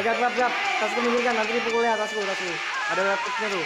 Agak gelap gelap, tasku minggirkan nanti dipukulnya atasku, tasku. Ada laptopnya tuh.